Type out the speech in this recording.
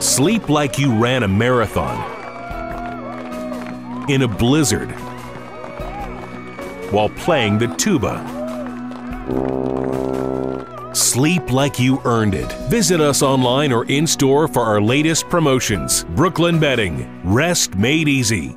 Sleep like you ran a marathon. In a blizzard. While playing the tuba. Sleep like you earned it. Visit us online or in store for our latest promotions. Brooklyn Bedding. Rest made easy.